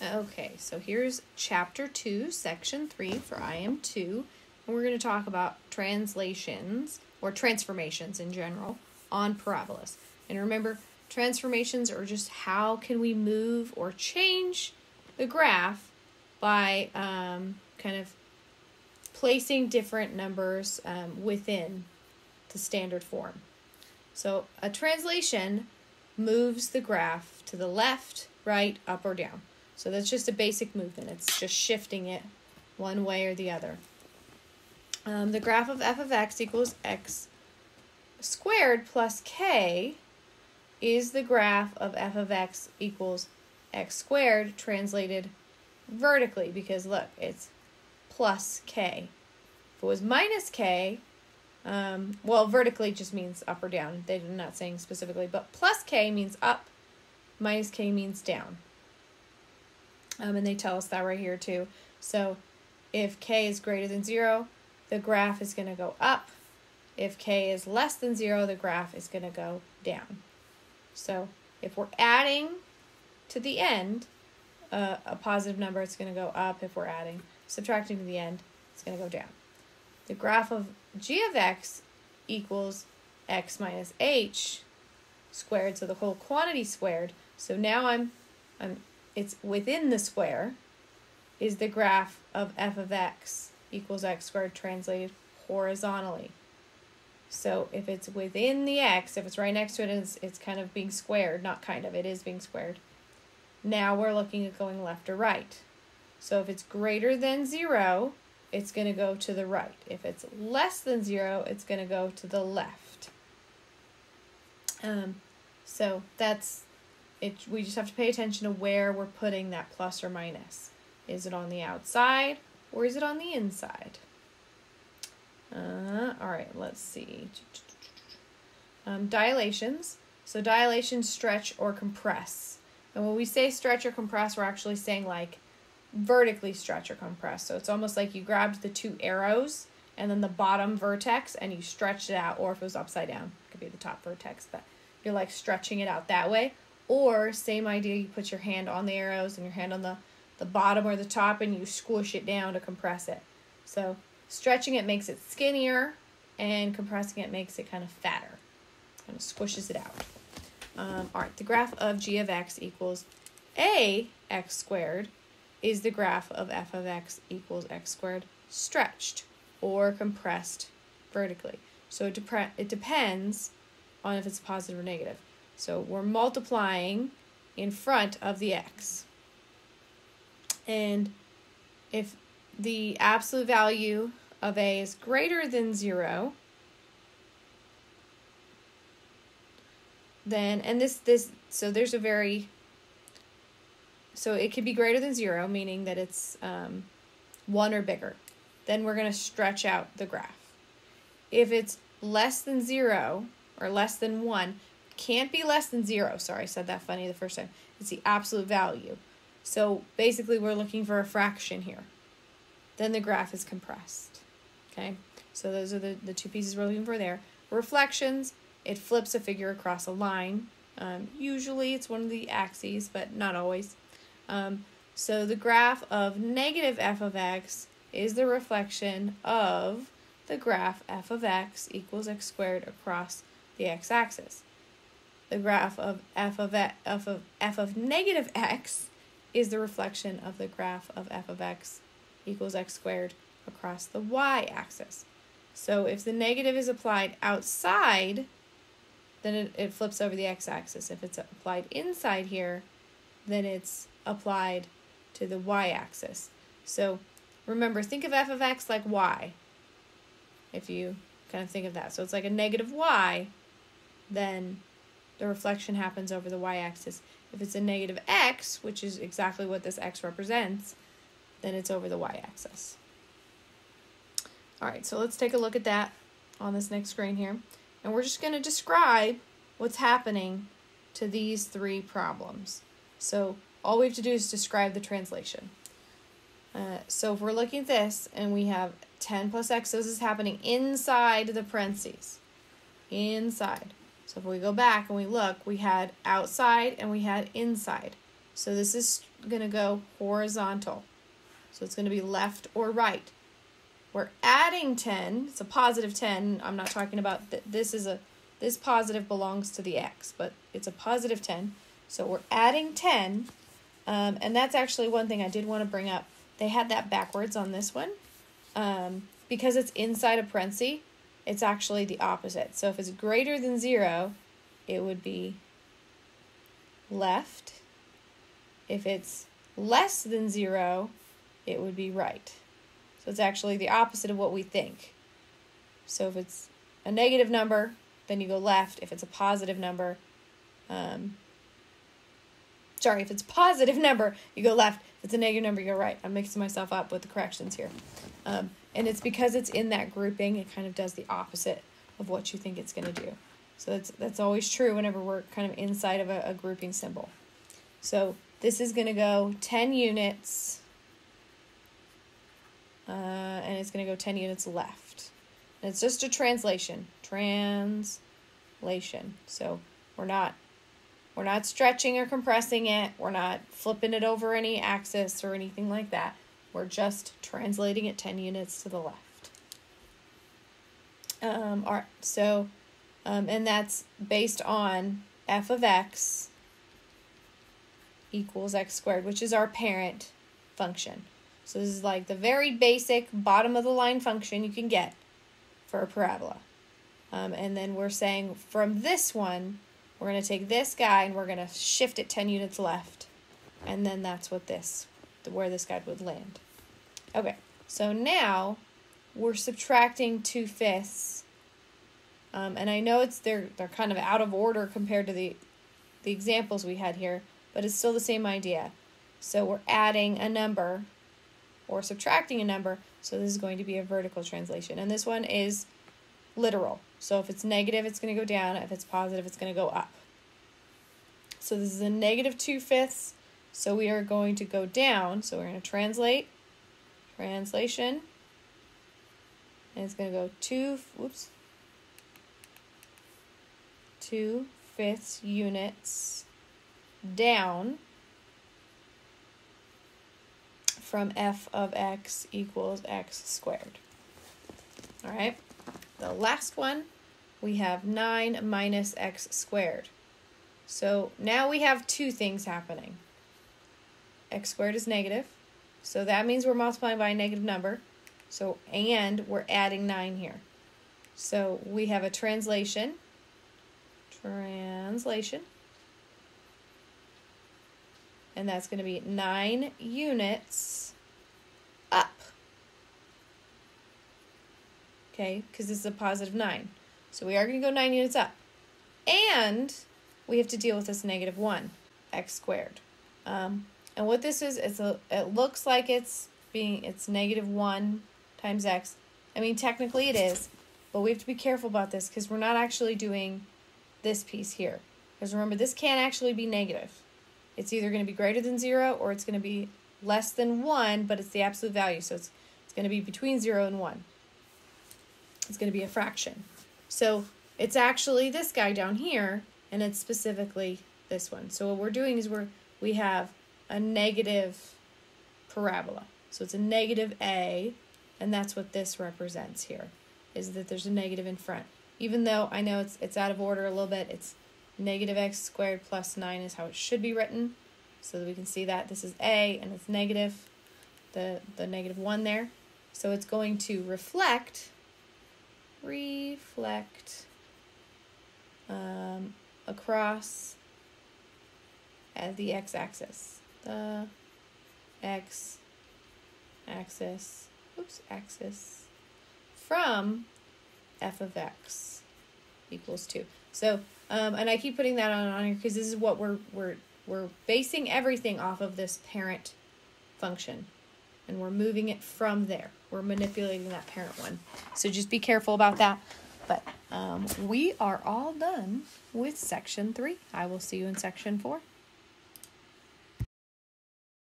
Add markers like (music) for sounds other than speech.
Okay, so here's chapter 2, section 3 for IM2. And we're going to talk about translations or transformations in general on parabolas. And remember, transformations are just how can we move or change the graph by um, kind of placing different numbers um, within the standard form. So a translation moves the graph to the left, right, up, or down. So that's just a basic movement. It's just shifting it one way or the other. Um, the graph of f of x equals x squared plus k is the graph of f of x equals x squared translated vertically because look, it's plus k. If it was minus k, um, well, vertically just means up or down. They're not saying specifically, but plus k means up, minus k means down. Um, and they tell us that right here too. So if k is greater than 0, the graph is going to go up. If k is less than 0, the graph is going to go down. So if we're adding to the end uh, a positive number, it's going to go up. If we're adding, subtracting to the end, it's going to go down. The graph of g of x equals x minus h squared, so the whole quantity squared. So now I'm, I'm it's within the square, is the graph of f of x equals x squared translated horizontally. So if it's within the x, if it's right next to it, it's, it's kind of being squared, not kind of, it is being squared. Now we're looking at going left or right. So if it's greater than 0, it's going to go to the right. If it's less than 0, it's going to go to the left. Um, so that's it. We just have to pay attention to where we're putting that plus or minus. Is it on the outside or is it on the inside? Uh, all right, let's see. Um, dilations. So dilations stretch or compress. And when we say stretch or compress, we're actually saying like vertically stretch or compress. So it's almost like you grabbed the two arrows and then the bottom vertex and you stretched it out, or if it was upside down, it could be the top vertex, but you're like stretching it out that way. Or same idea, you put your hand on the arrows and your hand on the, the bottom or the top and you squish it down to compress it. So stretching it makes it skinnier and compressing it makes it kind of fatter. Kind of squishes it out. Um, all right, the graph of g of x equals a x squared is the graph of f of x equals x squared stretched or compressed vertically. So it, dep- it depends on if it's positive or negative. So we're multiplying in front of the x. And if the absolute value of a is greater than 0, then, and this, this, so there's a very, so it could be greater than 0, meaning that it's um, 1 or bigger. Then we're going to stretch out the graph. If it's less than 0 or less than 1, can't be less than 0. Sorry, I said that funny the first time. It's the absolute value. So basically, we're looking for a fraction here. Then the graph is compressed. Okay, so those are the, the two pieces we're looking for there. Reflections, it flips a figure across a line. Um, usually it's one of the axes, but not always. Um, so the graph of negative f of x is the reflection of the graph f of x equals x squared across the x-axis. The graph of f of, f of f of negative x is the reflection of the graph of f of x equals x squared across the y-axis. So if the negative is applied outside, then it, it flips over the x-axis. If it's applied inside here, then it's applied to the y-axis. So remember, think of f of x like y, if you kind of think of that. So it's like a negative y, then the reflection happens over the y-axis. If it's a negative x, which is exactly what this x represents, then it's over the y-axis. All right, so let's take a look at that on this next screen here. And we're just going to describe what's happening to these three problems. So all we have to do is describe the translation. Uh, so if we're looking at this and we have 10 plus x, this is happening inside the parentheses. Inside. So if we go back and we look, we had outside and we had inside. So this is going to go horizontal. So it's going to be left or right. We're adding 10. It's a positive 10. I'm not talking about th- this is a this positive belongs to the x, but it's a positive 10. So we're adding 10. Um, and that's actually one thing I did want to bring up. They had that backwards on this one. Um, because it's inside a parenthesis, it's actually the opposite. So if it's greater than 0, it would be left. If it's less than 0, it would be right. So it's actually the opposite of what we think. So if it's a negative number, then you go left. If it's a positive number, um, sorry, if it's positive (laughs) number, you go left. It's a negative number, You're right. I'm mixing myself up with the corrections here. Um, and it's because it's in that grouping, it kind of does the opposite of what you think it's going to do. So that's, that's always true whenever we're kind of inside of a, a grouping symbol. So this is going to go 10 units, uh, and it's going to go 10 units left. And it's just a translation. Translation. So we're not we're not stretching or compressing it. We're not flipping it over any axis or anything like that. We're just translating it 10 units to the left. Um, all right, so, um, and that's based on f of x equals x squared, which is our parent function. So this is like the very basic bottom of the line function you can get for a parabola. Um, and then we're saying from this one, we're going to take this guy and we're going to shift it 10 units left. And then that's what this, the where this guy would land. Okay, so now we're subtracting 2 fifths. Um, and I know it's they're they're kind of out of order compared to the the examples we had here, but it's still the same idea. So we're adding a number or subtracting a number, so this is going to be a vertical translation. And this one is literal. So if it's negative, it's going to go down. If it's positive, it's going to go up. So this is a negative 2 fifths. So we are going to go down. So we're going to translate. Translation. And it's going to go 2, whoops, 2 fifths units down from f of x equals x squared. All right. The last one, we have 9 minus x squared. So now we have two things happening. x squared is negative, so that means we're multiplying by a negative number. So, and we're adding 9 here. So we have a translation. Translation. And that's going to be 9 units up okay, because this is a positive 9. So we are going to go 9 units up. And we have to deal with this negative 1, x squared. Um, and what this is, it's a, it looks like it's being, it's negative 1 times x. I mean, technically it is, but we have to be careful about this because we're not actually doing this piece here. Because remember, this can't actually be negative. It's either going to be greater than 0 or it's going to be less than 1, but it's the absolute value. So it's, it's going to be between 0 and 1 it's going to be a fraction. So it's actually this guy down here, and it's specifically this one. So what we're doing is we're we have a negative parabola. So it's a negative a, and that's what this represents here, is that there's a negative in front. Even though I know it's it's out of order a little bit, it's negative x squared plus 9 is how it should be written. So that we can see that this is a, and it's negative, the, the negative 1 there. So it's going to reflect reflect um, across at the x-axis. The x-axis, oops, axis from f of x equals 2. So, um, and I keep putting that on, on here because this is what we're, we're, we're basing everything off of this parent function and we're moving it from there. We're manipulating that parent one. So just be careful about that. But um, we are all done with section three. I will see you in section four.